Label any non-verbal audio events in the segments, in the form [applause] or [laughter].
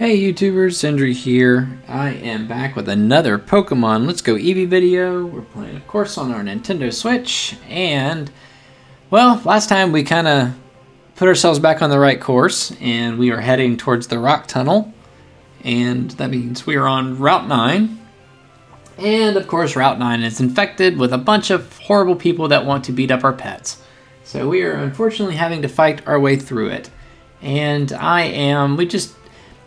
Hey YouTubers, Zindrey here. I am back with another Pokemon Let's Go Eevee video. We're playing, of course, on our Nintendo Switch. And, well, last time we kind of put ourselves back on the right course. And we are heading towards the Rock Tunnel. And that means we are on Route 9. And, of course, Route 9 is infected with a bunch of horrible people that want to beat up our pets. So we are unfortunately having to fight our way through it. And I am, we just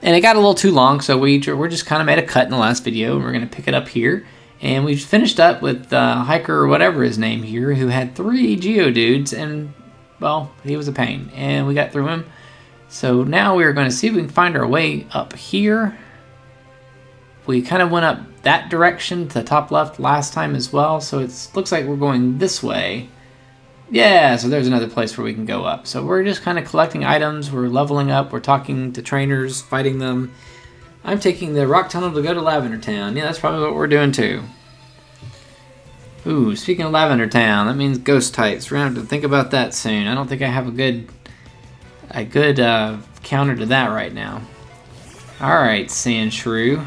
and it got a little too long, so we we're just kind of made a cut in the last video, and we're going to pick it up here. And we've finished up with uh, Hiker or whatever his name here, who had three Geodudes, and, well, he was a pain. And we got through him. So now we're going to see if we can find our way up here. We kind of went up that direction to the top left last time as well, so it looks like we're going this way. Yeah, so there's another place where we can go up. So we're just kind of collecting items, we're leveling up, we're talking to trainers, fighting them. I'm taking the rock tunnel to go to Lavender Town. Yeah, that's probably what we're doing too. Ooh, speaking of Lavender Town, that means ghost types. We're gonna have to think about that soon. I don't think I have a good a good uh, counter to that right now. Alright, Sandshrew.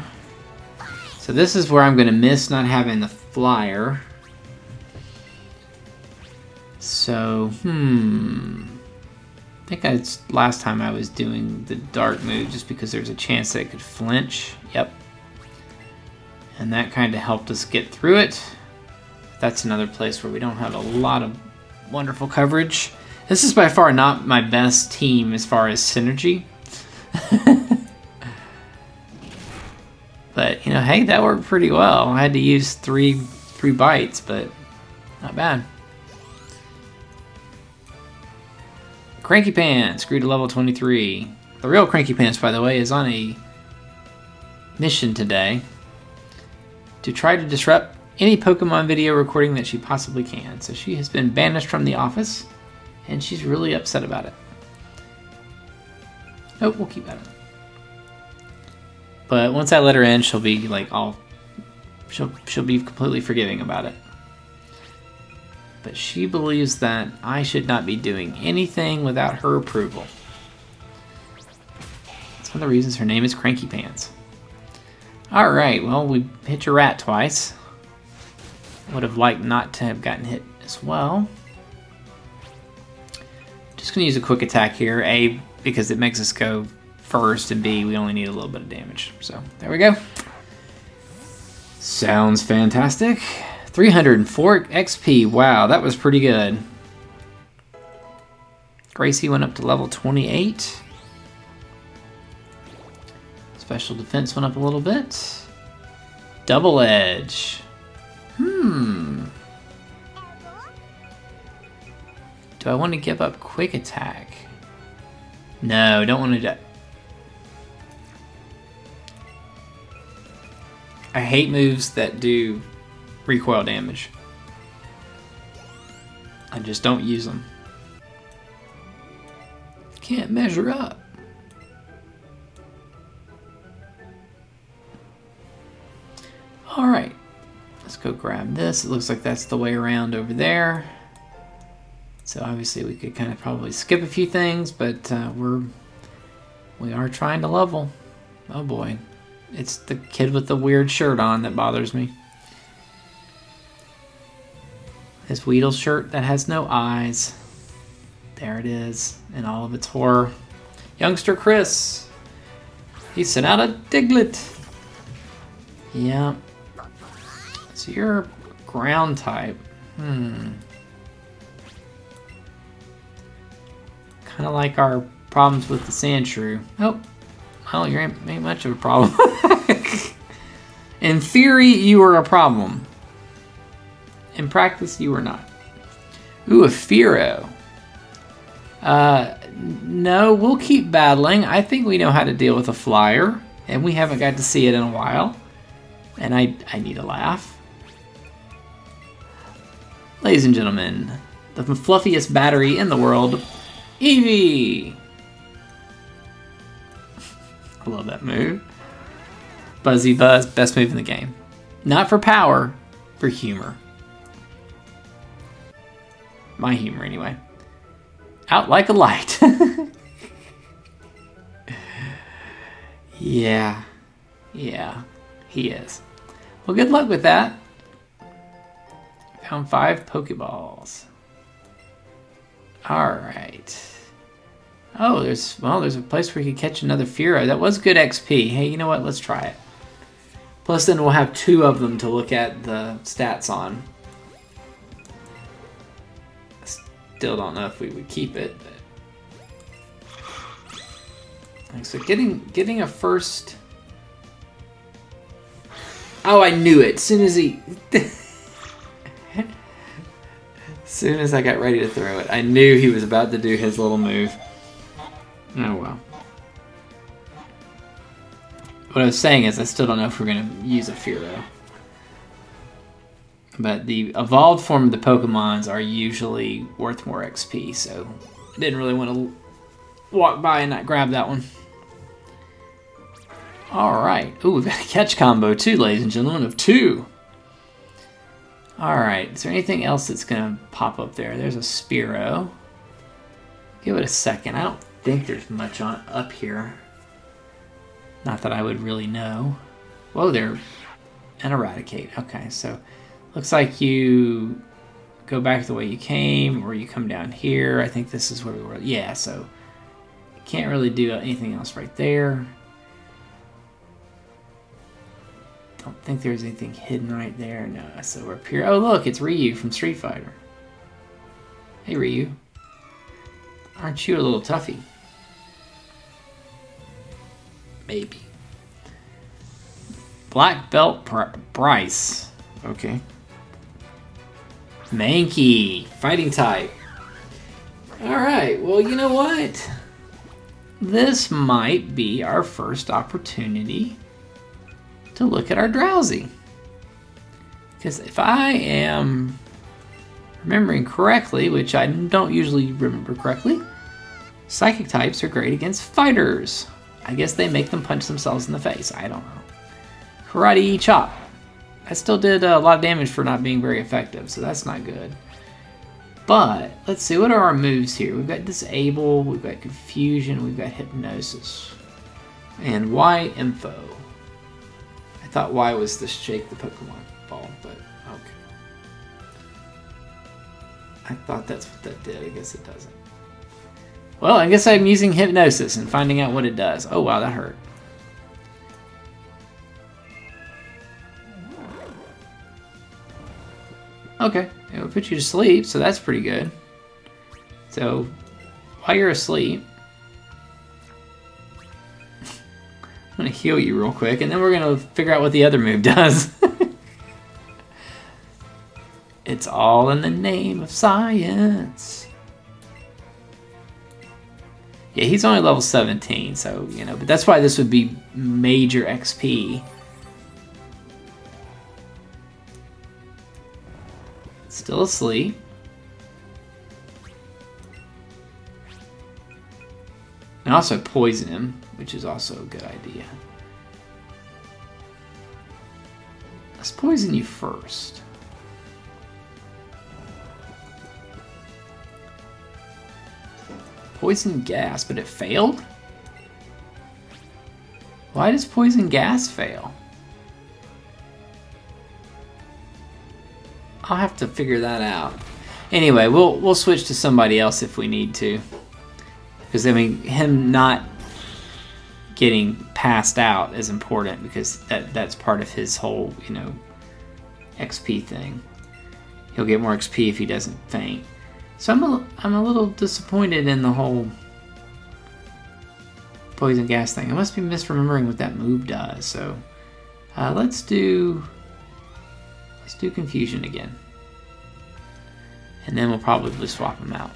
So this is where I'm gonna miss not having the flyer. So, hmm. I think I, last time I was doing the dark move just because there's a chance that it could flinch. Yep. And that kind of helped us get through it. That's another place where we don't have a lot of wonderful coverage. This is by far not my best team as far as synergy. [laughs] but, you know, hey, that worked pretty well. I had to use three three bites, but not bad. Cranky Pants grew to level 23. The real Cranky Pants, by the way, is on a mission today to try to disrupt any Pokemon video recording that she possibly can. So she has been banished from the office, and she's really upset about it. Nope, we'll keep that. But once I let her in, she'll be like all she'll she'll be completely forgiving about it but she believes that I should not be doing anything without her approval. That's one of the reasons her name is Cranky Pants. Alright, well, we hit your rat twice. Would have liked not to have gotten hit as well. Just going to use a quick attack here. A, because it makes us go first, and B, we only need a little bit of damage. So, there we go. Sounds fantastic. 304 XP. Wow, that was pretty good. Gracie went up to level 28. Special defense went up a little bit. Double edge. Hmm. Do I want to give up quick attack? No, don't want to I hate moves that do recoil damage. I just don't use them. Can't measure up. Alright, let's go grab this. It looks like that's the way around over there. So obviously we could kind of probably skip a few things, but uh, we're we are trying to level. Oh boy, it's the kid with the weird shirt on that bothers me. His Weedle shirt that has no eyes. There it is, in all of its horror. Youngster Chris. He sent out a Diglett. Yeah. So you're ground type. Hmm. Kind of like our problems with the Sandshrew. Oh, well, you ain't, ain't much of a problem. [laughs] In theory, you are a problem. In practice, you are not. Ooh, a Fearow. Uh, no, we'll keep battling. I think we know how to deal with a flyer, and we haven't got to see it in a while. And I, I need a laugh. Ladies and gentlemen, the fluffiest battery in the world, Eevee! [laughs] I love that move. Buzzy Buzz, best move in the game. Not for power, for humor. My humor, anyway. Out like a light. [laughs] Yeah. Yeah, he is. Well, good luck with that. Found five Pokeballs. Alright. Oh, there's, well, there's a place where you can catch another Fearow. That was good XP. Hey, you know what? Let's try it. Plus, then we'll have two of them to look at the stats on. Still don't know if we would keep it. But... So getting getting a first. Oh, I knew it. Soon as he. [laughs] soon as I got ready to throw it, I knew he was about to do his little move. Oh well. What I was saying is I still don't know if we're to use a Fearow. But the evolved form of the Pokemons are usually worth more XP, so I didn't really want to walk by and not grab that one. Alright. Ooh, we've got a catch combo too, ladies and gentlemen, of two. Alright, is there anything else that's going to pop up there? There's a Spearow. Give it a second. I don't think there's much on up here. Not that I would really know. Whoa there. And a Raticate. Okay, so looks like you go back the way you came, or you come down here. I think this is where we were. Yeah, so can't really do anything else right there. Don't think there's anything hidden right there. No, so we're up here. Oh, look, it's Ryu from Street Fighter. Hey, Ryu. Aren't you a little toughy? Maybe. Black Belt Bryce. Okay. Mankey. Fighting type. Alright, well, you know what? This might be our first opportunity to look at our drowsy. Because if I am remembering correctly, which I don't usually remember correctly, psychic types are great against fighters. I guess they make them punch themselves in the face. I don't know. Karate chop. I still did a lot of damage for not being very effective, so that's not good. But, let's see, what are our moves here? We've got Disable, we've got Confusion, we've got Hypnosis. And Y Info. I thought Y was to shake the Pokemon ball, but okay. I thought that's what that did. I guess it doesn't. Well, I guess I'm using hypnosis and finding out what it does. Oh wow, that hurt. Okay, it will put you to sleep, so that's pretty good. So, while you're asleep, [laughs] I'm gonna heal you real quick, and then we're gonna figure out what the other move [laughs] does. [laughs] it's all in the name of science. Yeah, he's only level 17, so, you know, but that's why this would be major XP. Still asleep. And also poison him, which is also a good idea. Let's poison you first. Poison gas, but it failed? Why does poison gas fail? I'll have to figure that out. Anyway, we'll we'll switch to somebody else if we need to. Because I mean, him not getting passed out is important because that that's part of his whole you know XP thing. He'll get more XP if he doesn't faint. So I'm a, I'm a little disappointed in the whole poison gas thing. I must be misremembering what that move does. So uh, let's do let's do confusion again, and then we'll probably swap them out.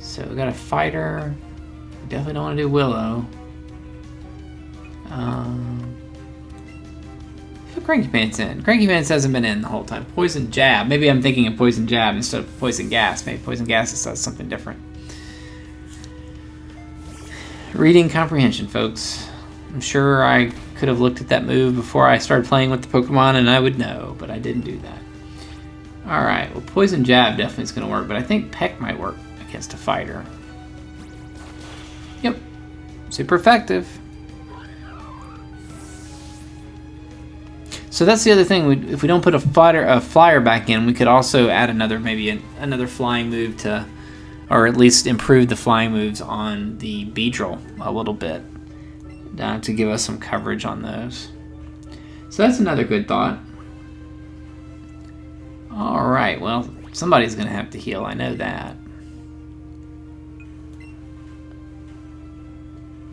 So we got a fighter. Definitely don't want to do Willow. Um, put Cranky Pants in. Cranky Pants hasn't been in the whole time. Poison Jab. Maybe I'm thinking of Poison Jab instead of Poison Gas. Maybe Poison Gas says something different. Reading comprehension, folks. I'm sure I could have looked at that move before I started playing with the Pokemon and I would know, but I didn't do that. Alright, well Poison Jab definitely is going to work, but I think Peck might work against a fighter. Yep. Super effective. So that's the other thing. We, if we don't put a fighter, a flyer back in, we could also add another, maybe an, another flying move to, or at least improve the flying moves on the Beedrill a little bit uh, to give us some coverage on those. So that's another good thought. All right, well, somebody's going to have to heal. I know that.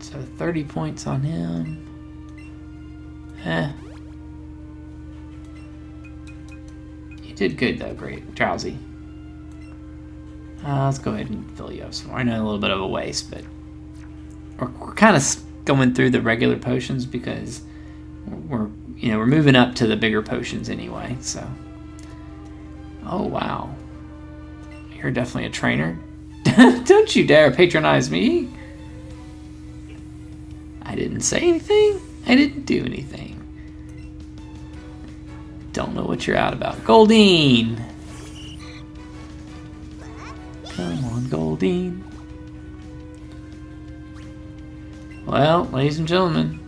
So 30 points on him. Eh. You did good, though. Great. Drowsy. Uh, let's go ahead and fill you up some more. I know a little bit of a waste, but we're, we're kind of going through the regular potions because we're, you know, we're moving up to the bigger potions anyway, so... Oh, wow. You're definitely a trainer. [laughs] Don't you dare patronize me. I didn't say anything. I didn't do anything. Don't know what you're out about. Goldeen! Well, ladies and gentlemen,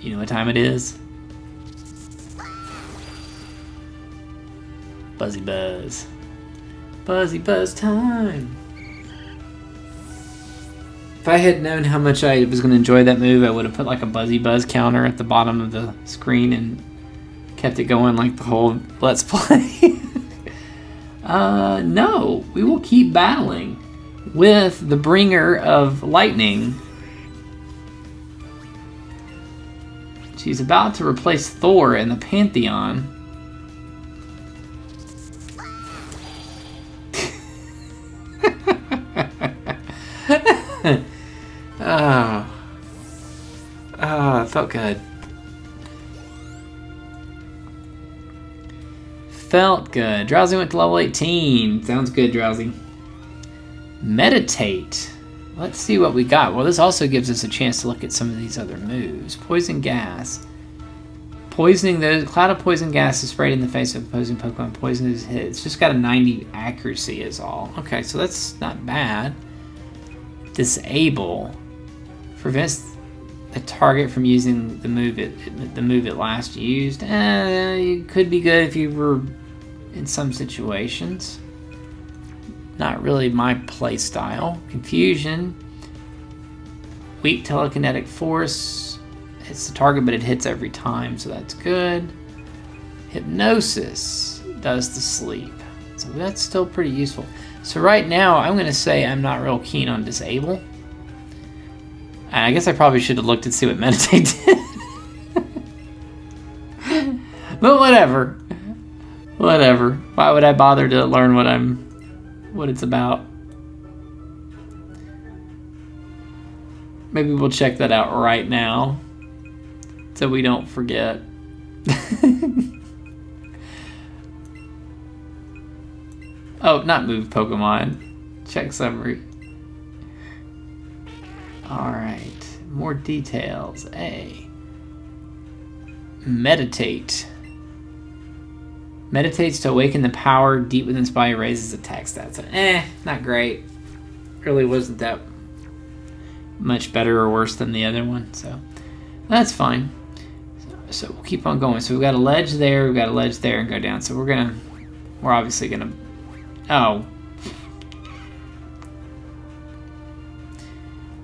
you know what time it is? Buzzy Buzz. Buzzy Buzz time! If I had known how much I was going to enjoy that move, I would have put like a Buzzy Buzz counter at the bottom of the screen and kept it going like the whole Let's Play. [laughs] uh, no, we will keep battling with the bringer of lightning. She's about to replace Thor in the Pantheon. oh. [laughs] Oh, it felt good. Felt good. Drowsy went to level 18. Sounds good, Drowsy. Meditate. Let's see what we got. Well, this also gives us a chance to look at some of these other moves. Poison gas. Poisoning the cloud of poison gas is sprayed in the face of opposing Pokemon. Poison is hit. It's just got a 90 accuracy is all. Okay, so that's not bad. Disable prevents the target from using the move it the move it last used. Eh, it could be good if you were in some situations. Not really my play style. Confusion. Weak telekinetic force. Hits the target, but it hits every time, so that's good. Hypnosis does the sleep. So that's still pretty useful. So right now, I'm going to say I'm not real keen on disable. I guess I probably should have looked and see what [laughs] meditate did. but whatever. Whatever. Why would I bother to learn what I'm what it's about. Maybe we'll check that out right now so we don't forget. [laughs] oh, not move Pokemon. Check summary. Alright, more details. A. Meditate. Meditates to awaken the power deep within its body, raises attack stats. Eh, not great. Really wasn't that much better or worse than the other one, so that's fine. So, so we'll keep on going. So we've got a ledge there, we've got a ledge there, and go down. So we're gonna, we're obviously gonna, oh.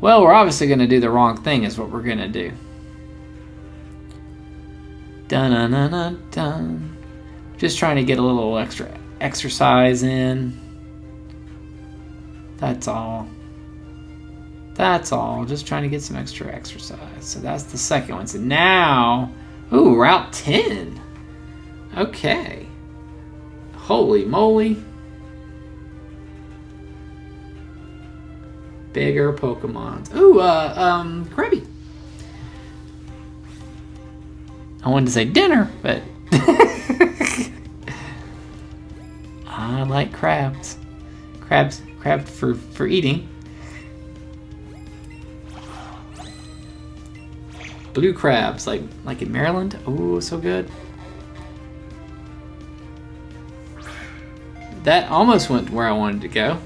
Well, we're obviously gonna do the wrong thing is what we're gonna do. Dun Just trying to get a little extra exercise in. That's all. That's all. Just trying to get some extra exercise. So that's the second one. So now, ooh, Route 10. Okay. Holy moly. Bigger Pokemon. Ooh, uh, um, Krabby. I wanted to say dinner, but [laughs] I like crabs. Crabs, crab for, for eating. Blue crabs, like like in Maryland. Oh, so good. that almost went where I wanted to go.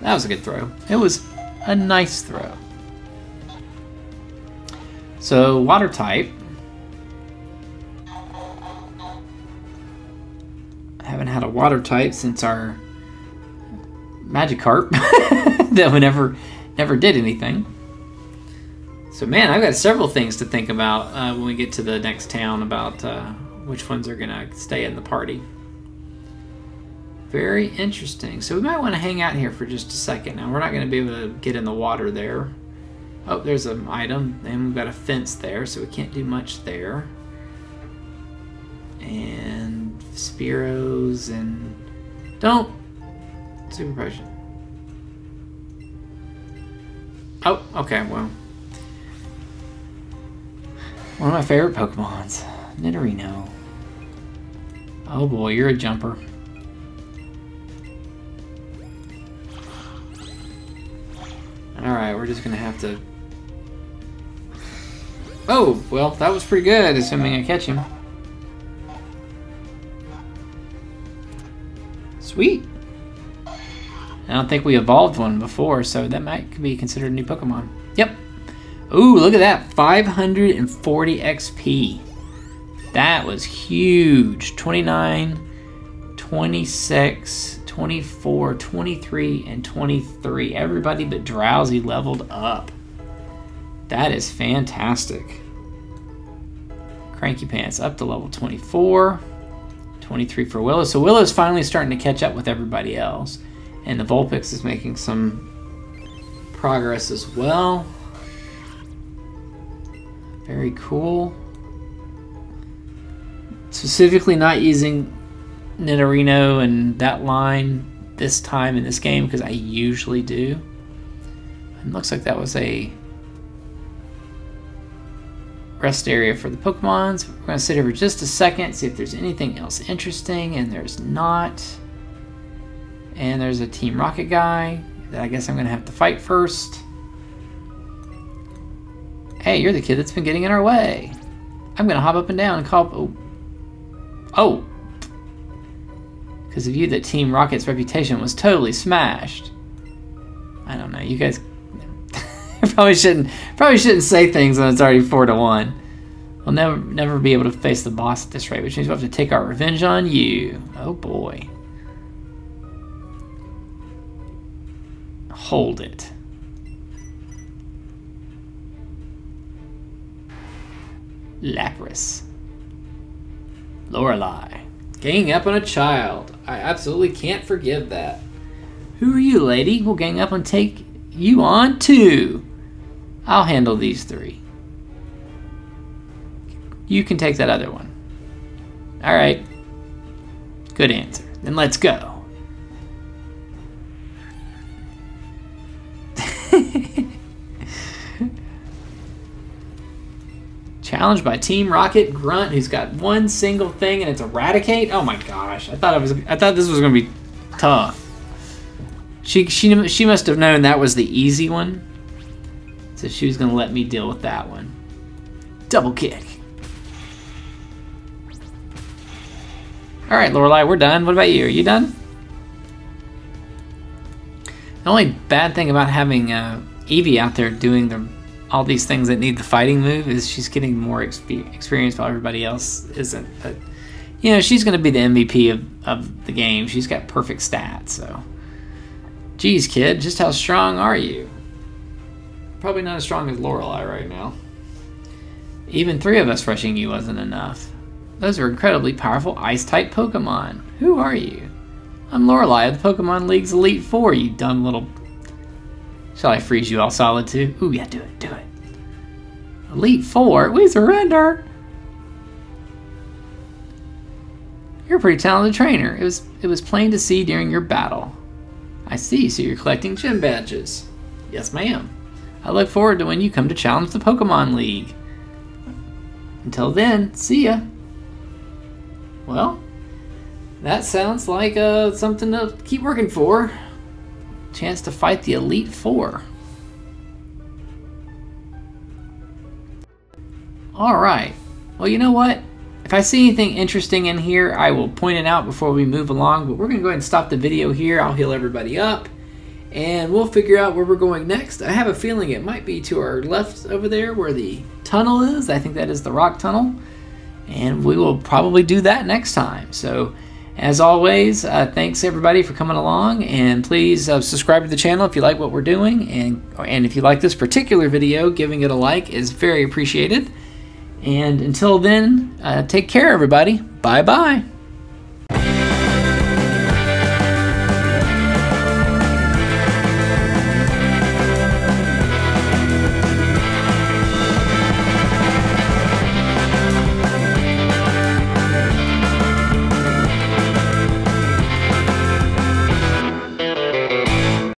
That was a good throw. It was a nice throw. So, water type. Water type since our Magikarp [laughs] that we never, never did anything. So, man, I've got several things to think about uh, when we get to the next town about uh, which ones are to stay in the party. Very interesting. So we might want to hang out here for just a second. Now, we're not to be able to get in the water there. Oh, there's an item, and we've got a fence there, so we can't do much there. And Spearows and... Don't! Super potion. Oh, okay, well. One of my favorite Pokemons, Nidorino. Oh boy, you're a jumper. Alright, we're just gonna have to... Oh, well, that was pretty good, assuming I catch him. Sweet. I don't think we evolved one before, so that might be considered a new Pokemon. Yep. Ooh, look at that. 540 XP. That was huge. 29, 26, 24, 23, and 23. Everybody but Drowsy leveled up. That is fantastic. Cranky Pants up to level 24. 23 for Willow. So Willow's finally starting to catch up with everybody else. And the Vulpix is making some progress as well. Very cool. Specifically not using Nidorino and that line this time in this game because I usually do. It looks like that was a rest area for the Pokemons. We're going to sit here for just a second, see if there's anything else interesting, and there's not. And there's a Team Rocket guy that I guess I'm going to have to fight first. Hey, you're the kid that's been getting in our way. I'm going to hop up and down and call... Oh. Oh! Because of you, that Team Rocket's reputation was totally smashed. I don't know. You guys probably shouldn't probably shouldn't say things when it's already four to one. We'll never never be able to face the boss at this rate, which means we'll have to take our revenge on you. Oh boy. Hold it. Lapras. Lorelei. Ganging up on a child. I absolutely can't forgive that. Who are you, lady? We'll gang up and take you on too. I'll handle these three. You can take that other one. All right. Good answer. Then let's go. [laughs] Challenged by Team Rocket Grunt, who's got one single thing and it's a Raticate. Oh my gosh! I thought it was. I thought this was gonna be tough. She she she must have known that was the easy one, so she was gonna let me deal with that one. Double kick. All right, Lorelei, we're done. What about you? Are you done? The only bad thing about having uh, Eevee out there doing the all these things that need the fighting move is she's getting more exp experience while everybody else isn't. But you know, she's going to be the MVP of, of the game. She's got perfect stats. So, geez, kid, just how strong are you? Probably not as strong as Lorelei right now. Even three of us rushing you wasn't enough. Those are incredibly powerful Ice-type Pokemon. Who are you? I'm Lorelei of the Pokemon League's Elite Four, you dumb little Shall I freeze you all solid too? Ooh, yeah, do it, do it. Elite Four? We surrender! You're a pretty talented trainer. It was it was plain to see during your battle. I see, so you're collecting gym badges. Yes, ma'am. I look forward to when you come to challenge the Pokemon League. Until then, see ya. Well, that sounds like uh, something to keep working for. Chance to fight the Elite Four. Alright. Well, you know what? if I see anything interesting in here, I will point it out before we move along. But we're going to go ahead and stop the video here. I'll heal everybody up. And we'll figure out where we're going next. I have a feeling it might be to our left over there where the tunnel is. I think that is the rock tunnel. And we will probably do that next time. So as always, uh, thanks everybody for coming along, and please uh, subscribe to the channel if you like what we're doing, and and if you like this particular video, giving it a like is very appreciated. And until then, uh, take care, everybody. Bye bye.